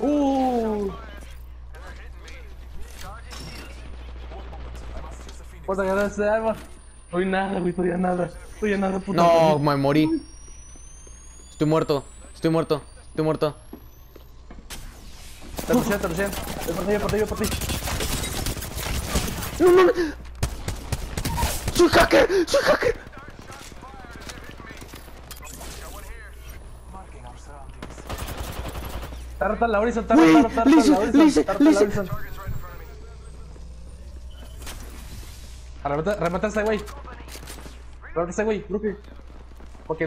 Uh. Puta, de arma. Estoy nada, güey, estoy a nada. Nada, puta. No, me morí. Estoy muerto. Estoy muerto. Estoy muerto. Te rocié, te por ti, por ti, voy por ti. No mames. Soy hacker. Soy hacker. Está rota la Horizon, le hice, la Horizon. la. Remata, remata este güey. Remata a este güey, Brooklyn. Porque